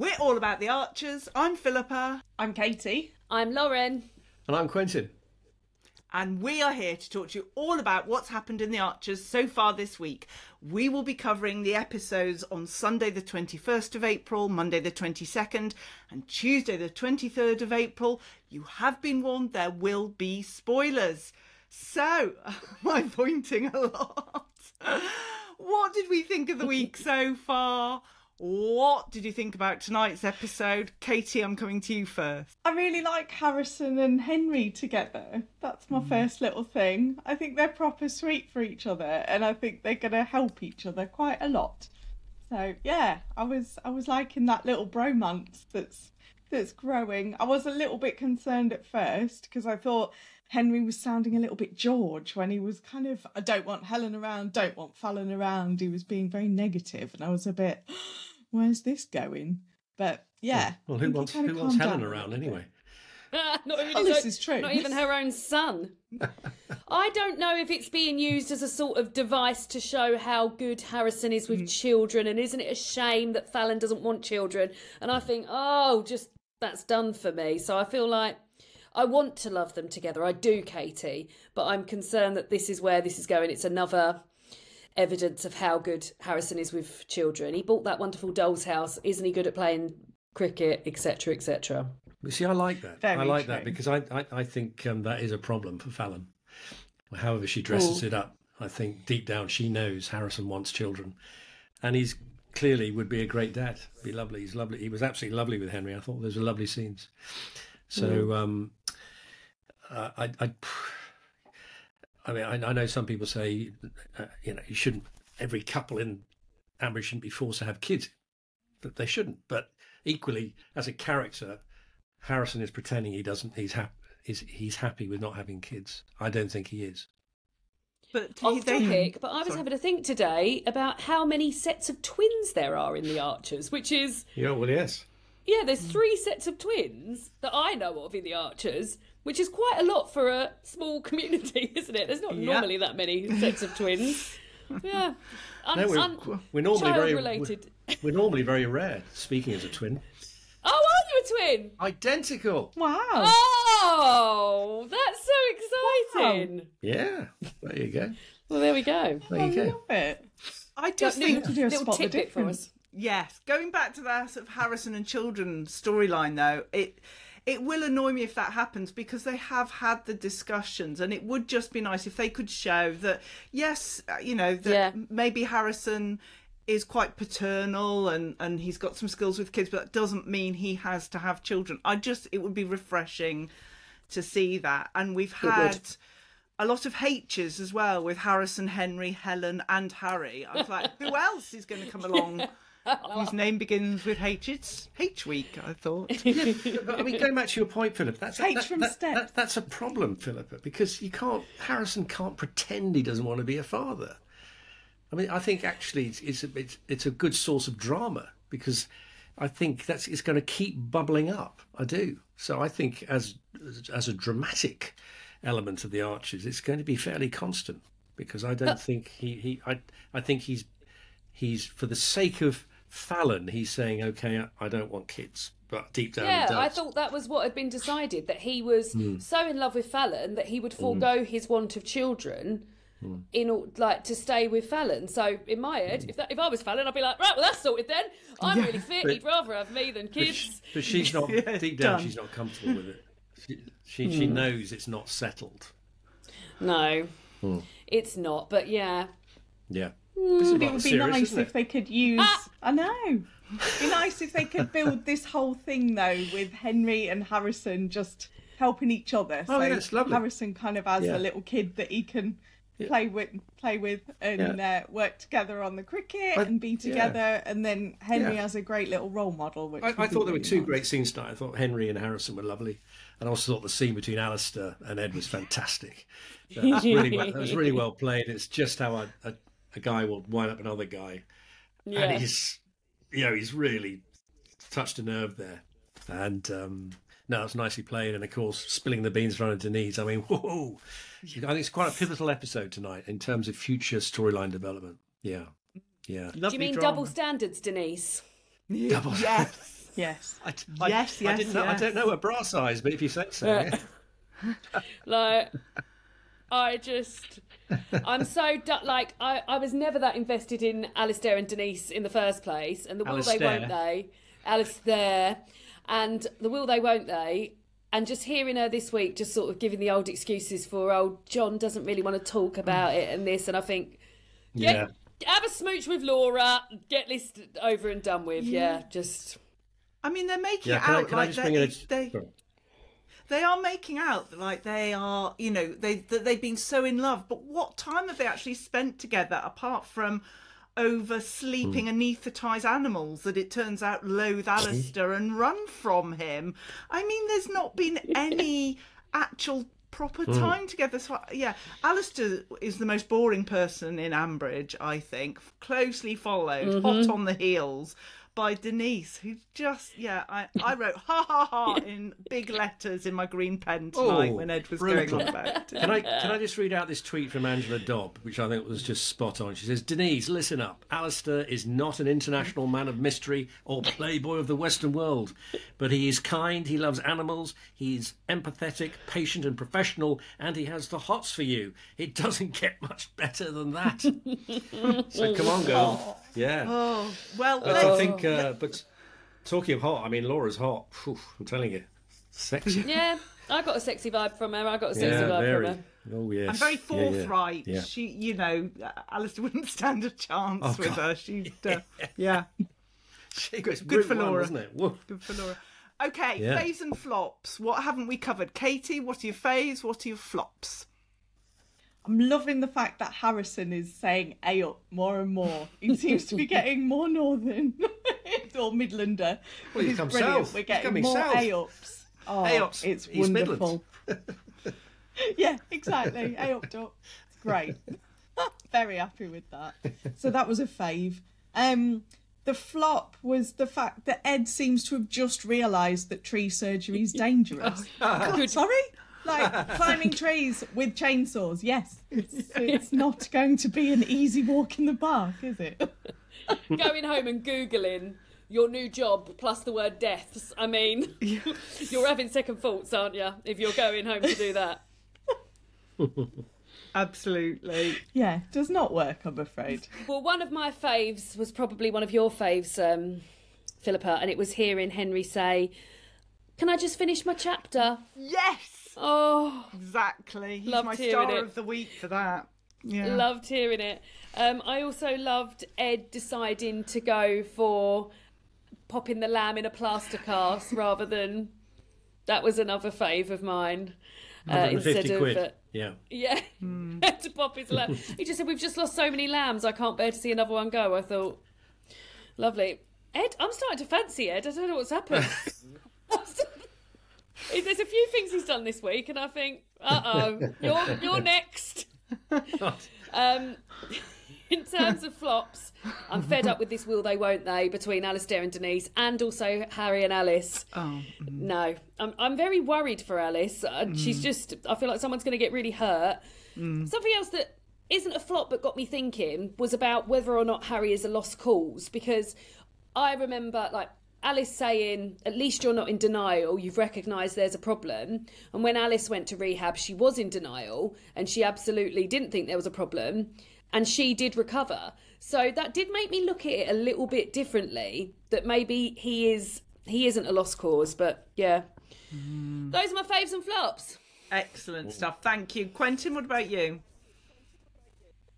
We're all about the Archers. I'm Philippa, I'm Katie. I'm Lauren. And I'm Quentin. and we are here to talk to you all about what's happened in the Archers so far this week. We will be covering the episodes on Sunday, the 21st of April, Monday, the 22nd, and Tuesday, the 23rd of April. You have been warned there will be spoilers. So, am I pointing a lot? What did we think of the week so far? What did you think about tonight's episode? Katie, I'm coming to you first. I really like Harrison and Henry together. That's my mm. first little thing. I think they're proper sweet for each other, and I think they're gonna help each other quite a lot. So yeah, I was I was liking that little bromance that's that's growing. I was a little bit concerned at first because I thought Henry was sounding a little bit George when he was kind of I don't want Helen around, don't want Fallon around. He was being very negative, and I was a bit, where's this going? But yeah, Well, I who he wants kinda who wants Helen around anyway? not even Oh, this own- is true. Not even her own son. I don't know if it's being used as a sort of device to show how good Harrison is with mm. children, and isn't it a shame that Fallon doesn't want children? And I mm. think, oh, just that's done for me. So I feel like I want to love them together. I do, Katie, but I'm concerned that this is where this is going. It's another evidence of how good Harrison is with children. He bought that wonderful doll's house. Isn't he good at playing cricket, etc., etc.? You see, I like that. I Very like that because I, I, I think um, that is a problem for Fallon. However she dresses Oh. it up, I think deep down she knows Harrison wants children, and he's clearly would be a great dad. Be lovely. He's lovely. He was absolutely lovely with Henry. I thought those were lovely scenes. So um, uh, I, I, I mean, I, I know some people say, uh, you know, you shouldn't. Every couple in Ambridge shouldn't be forced to have kids. That they shouldn't. But equally, as a character, Harrison is pretending he doesn't. He's happy. Is he's happy with not having kids? I don't think he is. But off they- topic, but I was Sorry. having a think today about how many sets of twins there are in the Archers, which is Yeah, well, yes. yeah, there's three sets of twins that I know of in the Archers, which is quite a lot for a small community, isn't it? There's not Yeah. normally that many sets of twins. Yeah, un- No, we're, un- we're normally very child-related. We're, we're normally very rare. Speaking as a twin, Oh, are you a twin? identical. Wow. Oh, that's so exciting! Yeah, there you go. Well, there we go. There I you go. love it. I just Little- think to do a little spot the tidbit for us. Yes, going back to that sort of Harrison and children storyline though, it it will annoy me if that happens because they have had the discussions and it would just be nice if they could show that yes, uh, you know, that Yeah. maybe Harrison is quite paternal and and he's got some skills with kids but that doesn't mean he has to have children. I just it would be refreshing to see that and we've had a lot of H's as well with Harrison, Henry, Helen, and Harry. I was like, who else is going to come along whose name begins with H? It's H week, I thought. But, I mean, going back to your point, Philip, that's H that- from that- step. that- that's a problem, Philippa, because you can't. Harrison can't pretend he doesn't want to be a father. I mean, I think actually it's it's a, it's, it's a good source of drama because I think that's it's going to keep bubbling up. I do. So I think as as a dramatic element of the Archers, it's going to be fairly constant because I don't think he, he I I think he's he's for the sake of Fallon, he's saying, okay, I, I don't want kids, but deep down, he Yeah, does. I thought that was what had been decided that he was Hmm. so in love with Fallon that he would forego his want of children Hmm. in or- like to stay with Fallon. So in my head, if that, if I was Fallon, I'd be like, right, well that's sorted then. I'm really fit. but- He'd rather have me than But, kids. sh- but she's not Yeah, deep down. done. She's not comfortable with it. She she, she knows it's not settled. No, Hmm. it's not. But yeah, Yeah, But rather it would be serious, nice if they could use. Ah! I know. It'd be nice if they could build this whole thing though with Henry and Harrison just helping each other. Oh, so yeah, it's lovely. Harrison kind of has Yeah. a little kid that he can play with, play with, and uh, work together on the cricket I- and be yeah. together. And then Henry Yeah. has a great little role model. Which I, I be thought there were two nice. great scenes tonight. I thought Henry and Harrison were lovely, and I also thought the scene between Alistair and Ed was fantastic. That was really well, that was really well played. It's just how I, a, a guy will wind up another guy, yeah. and he's you know he's really touched a nerve there, and um, no, it's nicely played. And of course, spilling the beans in front of Denise. I mean, whoa! I think it's quite a pivotal episode tonight in terms of future storyline development. Yeah, yeah. Do you mean double standards, Denise? Yes. Yes. I, I, Yes, I yes, didn't know. I don't know a bra size, but if you say so, Yeah. yeah. like I just I'm so du- like I I was never that invested in Alistair and Denise in the first place and the will they won't they? Alistair. And the will they won't they? And just hearing her this week just sort of giving the old excuses for oh John doesn't really want to talk about it and this and I think yeah. get, have a smooch with Laura get this over and done with. Yeah, just I mean, they're making Yeah, it can I, out can I like just bring they, in a... they Sorry. They are making out like they are, you know, they that they've been so in love. But what time have they actually spent together apart from over sleeping Hmm. anaesthetised animals that it turns out loathe Alistair and run from him? I mean, there's not been any actual proper Hmm. time together. So yeah, Alistair is the most boring person in Ambridge, I think. Closely followed, hot on the heels. By Denise, who just yeah, I, I wrote ha ha ha in big letters in my green pen oh, tonight Oh, when Ed was brutal. going on about it. Can I can I just read out this tweet from Angela Dobb, which I think was just spot on. She says, "Denise, listen up. Alistair is not an international man of mystery or playboy of the Western world, but he is kind. He loves animals. He's empathetic, patient, and professional, and he has the hots for you. It doesn't get much better than that. so come on, girl. Yeah. Oh well, But let's, I think, uh, but talking of hot, I mean, Laura's hot. Phew, I'm telling you, sexy. yeah I got a sexy vibe from her I got a sexy Yeah, vibe very. from her Oh yes. I'm very Yeah, yeah. forthright. Yeah. She, you know, Alistair wouldn't stand a chance Oh, with God. her. She'd, uh, yeah, She goes Good route for one, Laura. doesn't it? Woof. good for Laura. Okay, Yeah. faves and flops. What haven't we covered? Katie, what are your faves? What are your flops? I'm loving the fact that Harrison is saying A up more and more. He seems to be getting more northern or Midlander. Well, he's come brilliant. south. We're getting coming more south. A ups. Oh, A-ups, it's East wonderful. yeah, exactly. A up up. It's great. Very happy with that. So that was a fave. Um, the flop was the fact that Ed seems to have just realised that tree surgery is dangerous. God, sorry? Like climbing trees with chainsaws, yes. It's, it's not going to be an easy walk in the park, is it? going home and googling your new job plus the word deaths. I mean, you're having second thoughts, aren't you? If you're going home to do that. Absolutely. Yeah, does not work, I'm afraid. Well, one of my faves was probably one of your faves, um, Philippa, and it was hearing Henry say, "Can I just finish my chapter?" Yes, Oh, exactly. He's Loved my star it. of the week for that. Yeah. loved hearing it. Um, I also loved Ed deciding to go for popping the lamb in a plaster cast rather than that was another fave of mine. Uh, instead quid. of uh, Yeah. Yeah, to pop his lamb. he just said, "We've just lost so many lambs. I can't bear to see another one go." I thought, lovely. Ed, I'm starting to fancy Ed. I don't know what's happened. There's a few things he's done this week, and I think, uh oh, you're you're next. um, in terms of flops, I'm fed up with this will they won't they between Alistair and Denise, and also Harry and Alice. Oh, No, I'm I'm very worried for Alice. Uh, She's just I feel like someone's going to get really hurt. Something else that isn't a flop but got me thinking was about whether or not Harry is a lost cause because I remember like Alice saying, "At least you're not in denial. You've recognised there's a problem." And when Alice went to rehab, she was in denial and she absolutely didn't think there was a problem, and she did recover. So that did make me look at it a little bit differently. That maybe he is he isn't a lost cause, but yeah. Mm. Those are my faves and flops. excellent stuff. Thank you, Quentin. What about you?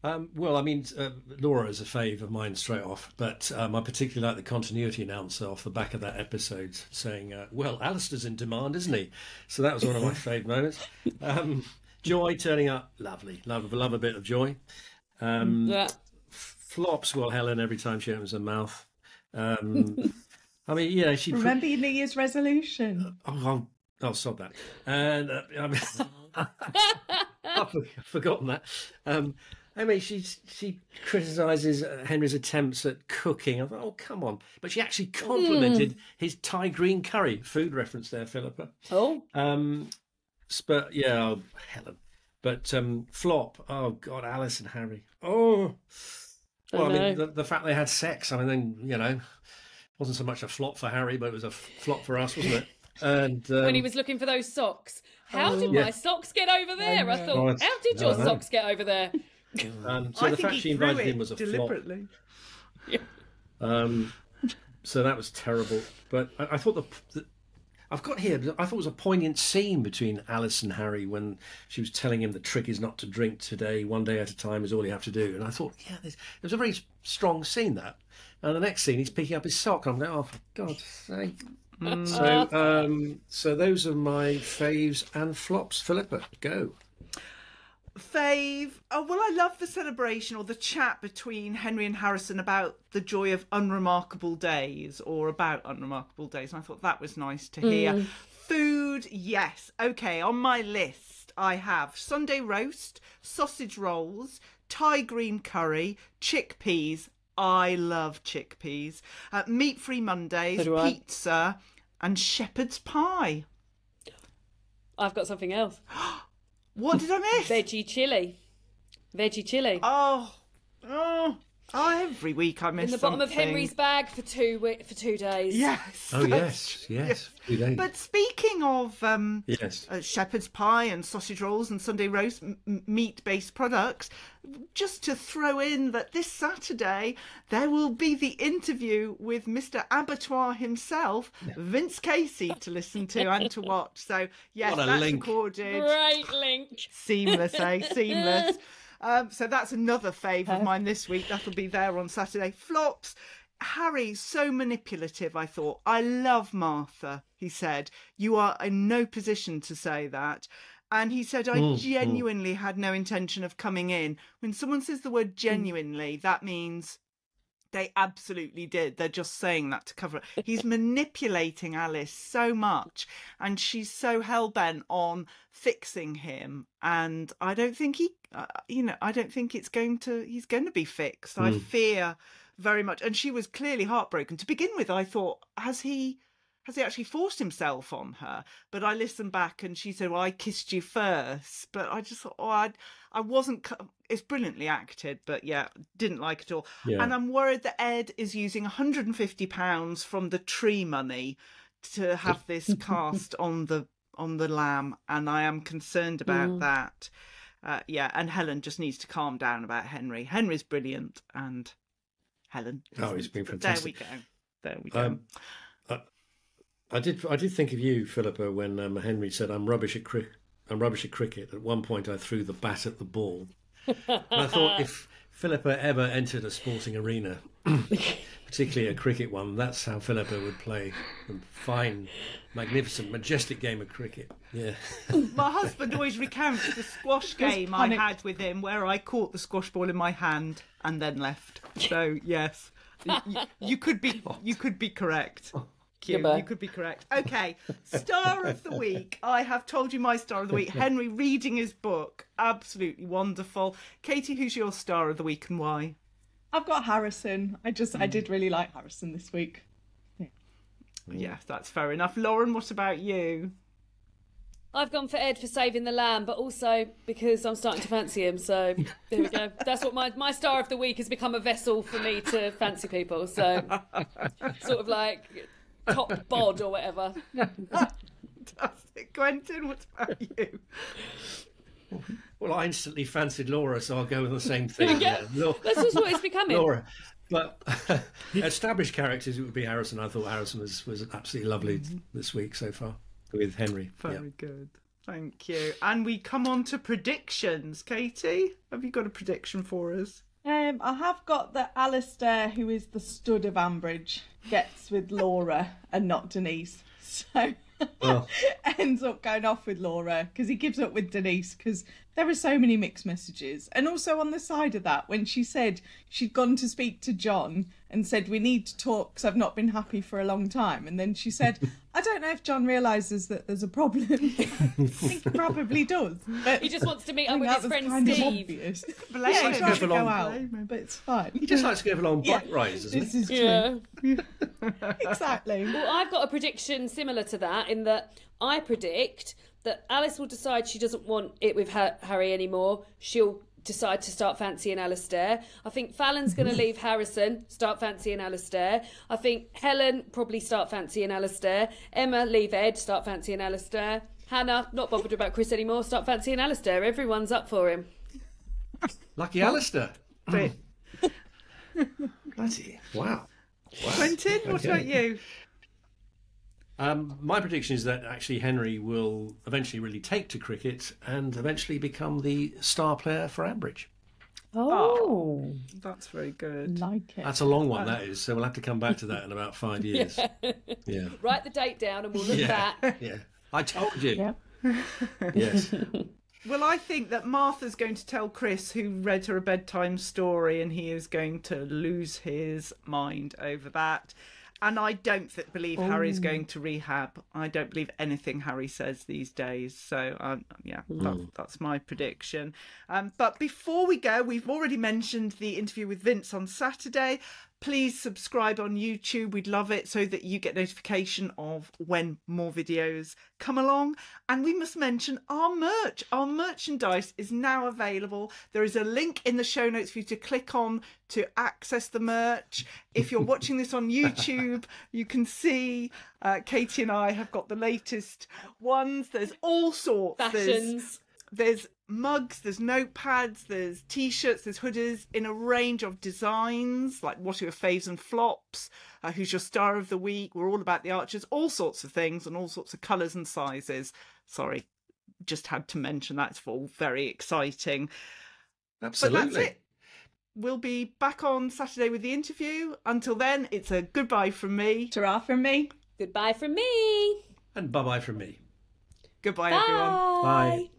Um, well, I mean, uh, Laura is a fave of mine straight off, but um, I particularly like the continuity announcer off the back of that episode saying, uh, "Well, Alistair's in demand, isn't he?" So that was one of my fave moments. Um, Joy turning up, lovely, love, love a bit of Joy. Um, Yeah. flops, well, Helen every time she opens her mouth. Um, I mean, yeah, she. Remember your New Year's resolution. Oh, I'll, I'll stop that. And uh, I mean, I've forgotten that. I mean, she she criticises uh, Henry's attempts at cooking. I thought, oh, come on! But she actually complimented his Thai green curry. Food reference there, Philippa. Oh, Um, but yeah, oh, Helen. But um, flop. Oh God, Alice and Harry. Oh, well, I, I mean, the, the fact they had sex. I mean, then you know, wasn't so much a flop for Harry, but it was a flop for us, wasn't it? And um, when he was looking for those socks. How did Yeah. my socks get over there? I know. thought, Oh, how did your socks get over there? Um, so I the fact she invited him was a flop. deliberately. Um, so that was terrible. But I, I thought the, the I've got here. I thought it was a poignant scene between Alice and Harry when she was telling him the trick is not to drink today, one day at a time is all you have to do. And I thought, yeah, there's, it was a very strong scene that. And the next scene, he's picking up his sock. I'm going, oh, for God's sake. So, um, so those are my faves and flops. Philippa, go. Fave. Oh, well, I love the celebration or the chat between Henry and Harrison about the joy of unremarkable days or about unremarkable days. And I thought that was nice to hear. Food, yes. Okay, on my list, I have Sunday roast, sausage rolls, Thai green curry, chickpeas. I love chickpeas. Uh, meat free Mondays, So pizza, and shepherd's pie. I've got something else. What did I miss? Veggie chili. Veggie chili. Oh, oh, oh, every week I miss in the bottom of. Henry's bag for two for two days. Yes. Oh, that's- yes, yes. But speaking of um, yes. uh, shepherd's pie and sausage rolls and Sunday roast m- m- meat-based products, just to throw in that this Saturday there will be the interview with Mr. Abattoir himself, Vince Casey, to listen to and to watch. So yes, What a that's link. recorded. Great link. Seamless, eh? Seamless. Um, so that's another fave of mine this week. That'll be there on Saturday. Flops. Harry, so manipulative, I thought. I love Martha, he said. You are in no position to say that. And he said, I mm, mm. genuinely had no intention of coming in. When someone says the word mm. genuinely, that means they absolutely did. They're just saying that to cover it. He's manipulating Alice so much, and she's so hell bent on fixing him. And I don't think he, uh, you know, I don't think it's going to. He's going to be fixed. I fear very much. And she was clearly heartbroken to begin with. I thought, has he? Has he actually forced himself on her? But I listened back and she said, Well, I kissed you first. But I just thought, Oh, I, I wasn't. It's brilliantly acted, but yeah, didn't like it all. Yeah. And I'm worried that Ed is using £150 from the tree money to have this cast on the on the lamb, and I am concerned about that. Uh, yeah, and Helen just needs to calm down about Henry. Henry's brilliant, and Helen. Oh, he's been isn't. There we go. There we go. Um, I did. I did think of you, Philippa, when um, Henry said, "I'm rubbish at cricket. I'm rubbish at cricket." At one point, I threw the bat at the ball, and I thought if Philippa ever entered a sporting arena, particularly a cricket one, that's how Philippa would play. A fine, magnificent, majestic game of cricket. Yeah. My husband always recounts the squash game I had with him, where I caught the squash ball in my hand and then left. So yes, Y- y- you could be you could be correct. Q, Goodbye. you could be correct. Okay, star of the week. I have told you my star of the week. Henry reading his book, absolutely wonderful. Katie, who's your star of the week and why? I've got Harrison. I just I did hmm. really like Harrison this week. Yeah, that's fair enough. Lauren, what about you? I've gone for Ed for saving the lamb, but also because I'm starting to fancy him. So there we go. That's what my my star of the week has become a vessel for me to fancy people. So sort of like top bod or whatever. Fantastic. Quentin, what about you? Well, I instantly fancied Laura, so I'll go with the same thing. Yeah. Lau- That's just what it's becoming. Laura. But established characters, it would be Harrison. I thought Harrison was, was absolutely lovely this week so far with Henry. Very Yeah. good. Thank you. And we come on to predictions. Katie, have you got a prediction for us? Um, I have got that Alistair, who is the stud of Ambridge, gets with Laura and not Denise. So Oh. ends up going off with Laura because he gives up with Denise because there are so many mixed messages. And also on the side of that, when she said she'd gone to speak to John and said we need to talk because I've not been happy for a long time, and then she said, I don't know if John realizes that there's a problem. I think he probably does. But He just wants to meet up with his was friend kind of Steve. obvious. Blame Yeah, him. he tried to Go go out, Blame him. but it's fine. He just likes to go along Yeah. bike rides, doesn't This he? is true. Yeah. Exactly. Well, I've got a prediction similar to that in that I predict that Alice will decide she doesn't want it with ha- Harry anymore. She'll decide to start fancying Alistair. I think Fallon's going to leave Harrison, start fancying Alistair. I think Helen probably start fancying Alistair. Emma leave Ed, start fancying Alistair. Hannah not bothered about Chris anymore, start fancying Alistair. Everyone's up for him. Lucky Alistair. Brit. Bloody wow. wow. Quentin, what Okay. about you? Um, my prediction is that actually Henry will eventually really take to cricket and eventually become the star player for Ambridge. Oh. That's very good. Like it. That's a long one, that is. So we'll have to come back to that in about five years. Yeah. Write the date down and we'll look Yeah. back. Yeah. I told you. Yeah. Yes. Well, I think that Martha's going to tell Chris, who read her a bedtime story, and he is going to lose his mind over that. And I don't th- believe Harry's going to rehab. I don't believe anything Harry says these days. So, um, yeah, that, that's my prediction. Um, but before we go, we've already mentioned the interview with Vince on Saturday. Please subscribe on YouTube. We'd love it so that you get notification of when more videos come along. And we must mention our merch. Our merchandise is now available. There is a link in the show notes for you to click on to access the merch. If you're watching this on YouTube, you can see uh, Katie and I have got the latest ones. There's all sorts. There's- Fashions. there's mugs, there's notepads, there's t-shirts, there's hoodies in a range of designs, like what are your faves and flops, uh, who's your star of the week, we're all about the archers, all sorts of things and all sorts of colours and sizes. Sorry, just had to mention that's all very exciting. Absolutely. But that's it. We'll be back on Saturday with the interview. Until then, it's a goodbye from me. Ta-ra from me. Goodbye from me. And bye bye from me. Goodbye, Bye. everyone. Bye.